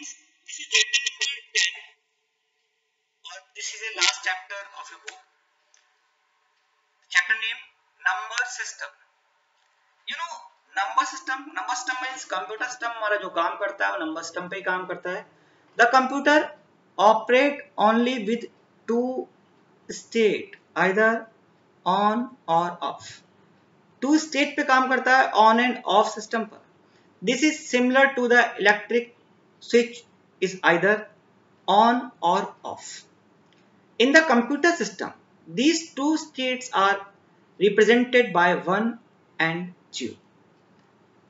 students, this is chapter number 10 or this is the last chapter of your book. Chapter name number system. You know number system number system means computer system हमारा जो काम करता है वो number system पे ही काम करता है The computer operate only with two state either on or off. Two state पे काम करता है ऑन एंड ऑफ़ सिस्टम पर this is similar to the electric switch is either on or off. In the computer system, these two states are represented by 1 and 0.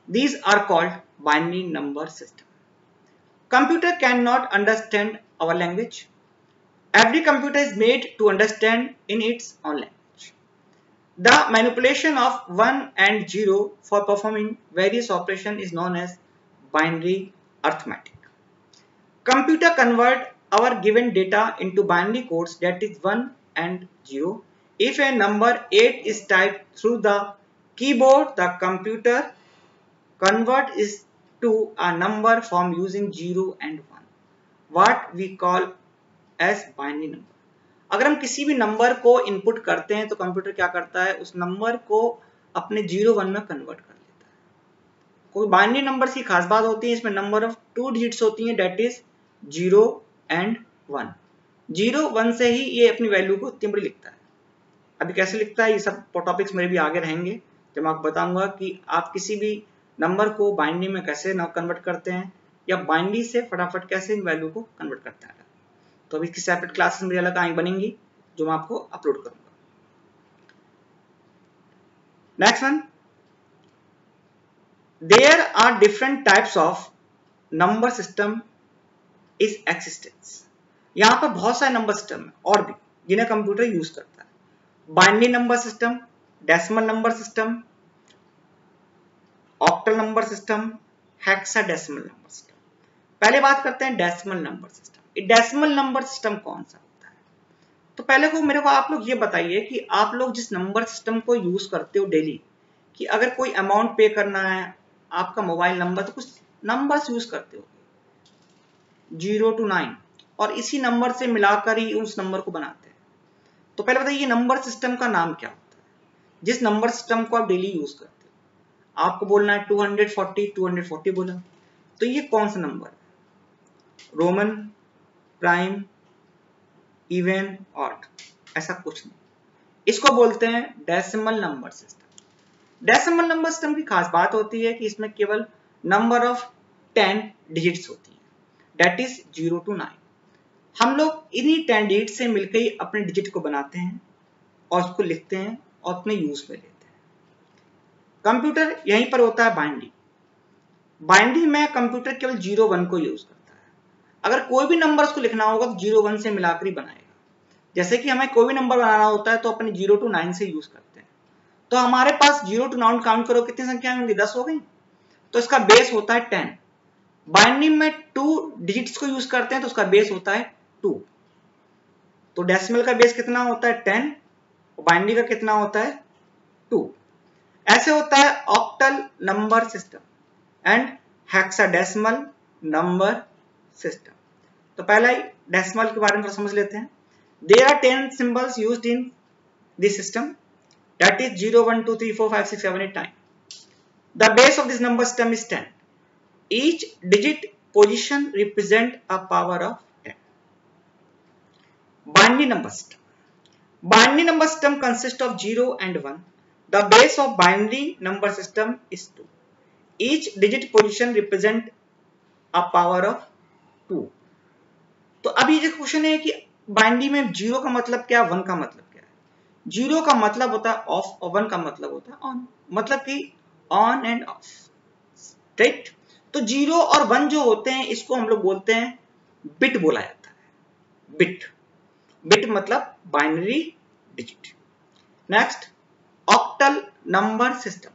These are called binary number system. Computer cannot understand our language. Every computer is made to understand in its own language. The manipulation of 1 and 0 for performing various operations is known as binary arithmetic. Computer convert our given data into binary codes that is 1 and 0. If a number 8 is typed through the keyboard, the computer convert is to a number form using 0 and 1. What we call as binary number. अगर हम किसी भी number को input करते हैं तो computer क्या करता है उस नंबर को अपने ज़ीरो वन में कन्वर्ट कर लेता है कोई बाइनरी नंबर की खास बात होती है इसमें नंबर ऑफ़ टू डिजिट्स होती हैं that is zero and one. Zero one से ही ये अपनी वैल्यू को बड़ी लिखता है। अभी कैसे लिखता है, ये सब टॉपिक्स मेरे भी आगे रहेंगे। जब मैं आपको बताऊँगा कि आप किसी भी नंबर को बाइंडी में कैसे ना कन्वर्ट करते हैं, या बाइंडी से फटाफट कैसे इन वैल्यू को कन्वर्ट करते हैं। तो अभी इसकी सेपरेट क्लासेस मेरी अलग आई बनेंगी, जो मैं आपको अपलोड करूँगा। Next one there are different types of number system is existence यहाँ पर बहुत सारे नंबर सिस्टम है, और भी, जिन्हें कंप्यूटर यूज़ करता है। Binary number system decimal number system octal number system hexadecimal number system पहले बात करते हैं decimal number system decimal number system कौन सा होता है? तो पहले को मेरे को आप लोग ये बताइए कि आप लोग जिस नंबर सिस्टम को यूज़ करते हो डेली कि अगर कोई अमाउंट पे करना है, आपका मोबाइल नंबर तो कुछ नंबर्स यूज़ करते हो। Zero to nine. और इसी नंबर से मिलाकर ही उस नंबर को बनाते हैं। तो पहले बताइए नंबर सिस्टम का नाम क्या होता है? जिस नंबर सिस्टम को आप डेली यूज़ करते हो। आपको बोलना है 240 240 बोला। तो ये कौन सा नंबर है? रोमन, प्राइम, इवन ऑट ऐसा कुछ नहीं। इसको बोलते हैं decimal number system. Decimal number system की खास बात होती है कि इसमें केवल नंबर ऑफ़ टेन डिजिट्स होती है। That is zero to nine हम लोग इन्हीं टेन डिजिट से मिलकर ही अपने डिजिट को बनाते हैं और उसको लिखते हैं और अपने यूज़ में लेते हैं। कंप्यूटर यहीं पर होता है बाइंडिंग बाइंडिंग में कंप्यूटर केवल ज़ीरो वन को यूज़ करता है। अगर कोई भी नंबर उसको लिखना होगा तो ज़ीरो वन से मिलाकर ही बनाएगा। जैसे कि हमें कोई भी नंबर बनाना होता है तो अपने ज़ीरो टू नाइन से यूज़ करते हैं। तो हमारे पास ज़ीरो टू नाइन काउंट करो, कितनी संख्या होंगी? दस हो गई। तो इसका बेस होता है टेन बाइंडिंग में टू डिजिट्स को यूज़ करते हैं तो उसका बेस होता है टू तो डेसिमल का बेस कितना होता है टेन बाइंडिंग का कितना होता है टू ऐसे होता है octal number system and hexadecimal number system तो पहला ही डेसिमल के बारे में थोड़ा समझ लेते हैं. There are ten symbols use in this system that is zero one two three four five six seven eight nine the base of this number system is ten Each digit position represent a power of 10. Binary number system. Binary number system consists of 0 and 1. The base of binary number system is 2. Each digit position represent a power of 2. तो अभी ये question है कि binary में zero का मतलब क्या one का मतलब क्या है ज़ीरो का मतलब होता है ऑफ़ और वन का मतलब होता है ऑन मतलब कि ऑन एंड ऑफ़ राइट तो ज़ीरो और वन जो होते हैं, इसको हम लोग बोलते हैं बिट बोला जाता है। बिट। बिट मतलब binary digit. Next, octal number system.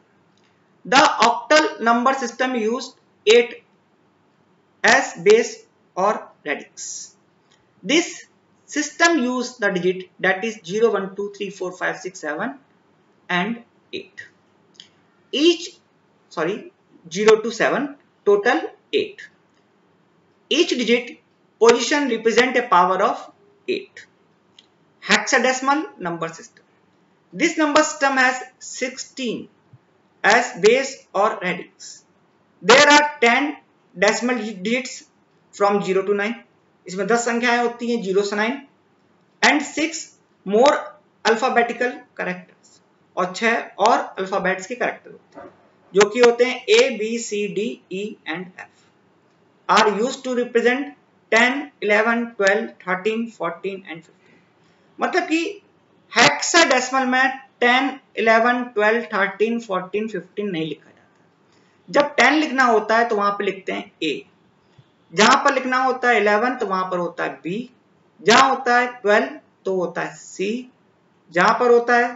The octal number system use eight as base और radix. This system use the digit that is 0 1 2 3 4 5 6 7 and 8 each sorry 0 to 7 total 8 each digit position represent a power of 8 hexadecimal number system this number system has 16 as base or radix there are 10 decimal digits from 0 to 9 इसमें 10 संख्याएँ होती हैं 0 से 9 and 6 more alphabetical characters और 6 और alphabets के character होते हैं जो कि होते हैं A B C D E and F are use to represent 10, 11, 12, 13, 14 and 15. मतलब कि हेक्साडेसिमल में 10, 11, 12, 13, 14, 15 नहीं लिखा जाता जब 10 लिखना होता है तो वहाँ पर लिखते हैं A. जहाँ पर लिखना होता है 11 तो वहाँ पर होता है B. जहाँ होता है 12 तो होता है सी जहाँ पर होता है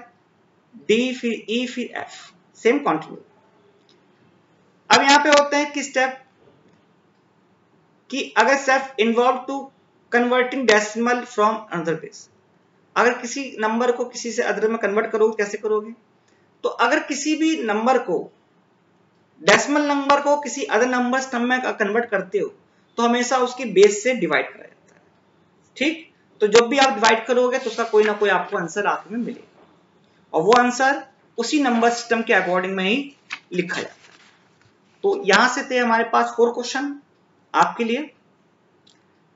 डी फिर E फिर एफ़ सेम कॉन्टिन्यू अब यहाँ पे होते हैं कि स्टेप कि अगर self involve to converting decimal from another base अगर किसी नंबर को किसी से अदर में कन्वर्ट करोगे, कैसे करोगे? तो अगर किसी भी नंबर को डेसिमल नंबर को किसी अदर नंबर स्तंभ में कन्वर्ट करते हो तो हमेशा उसकी बेस से डिवाइड करा जाता है। ठीक? तो जब भी आप डिवाइड करोगे तो उसका कोई ना कोई आपको आंसर आखिर में मिलेगा। और वो आंसर उसी नंबर सिस्टम के अकॉर्डिंग में ही लिखा जाता है। तो यहाँ से थे हमारे पास फोर क्वेश्चन आपके लिए,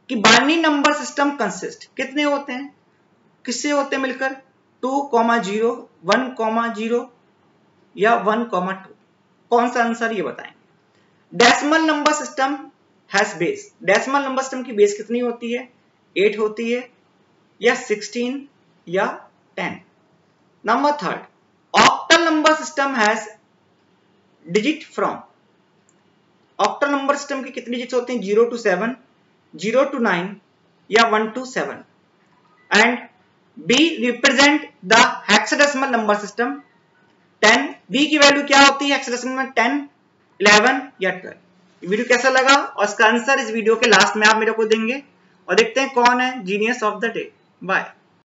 कि बाइनरी नंबर सिस्टम कंसिस्ट कितने होते हैं? किससे होते हैं मिलकर? Two comma zero one comma zero या वन कॉमा टू कौन सा आंसर ये बताएँगे decimal number system has base decimal number system की बेस कितनी होती है? एट होती है या सिक्सटीन या ten number third octal number system has digit from octal number system के कितने डिजिट्स होते हैं? Zero to seven zero to nine या one to seven and B represent the hexadecimal number system ten B की value क्या होती है hexadecimal में? टेन इलेवन या ट्वेल्व वीडियो कैसा लगा? और इसका आंसर इस वीडियो के लास्ट में आप मेरे को देंगे। और देखते हैं कौन है? Genius of the day bye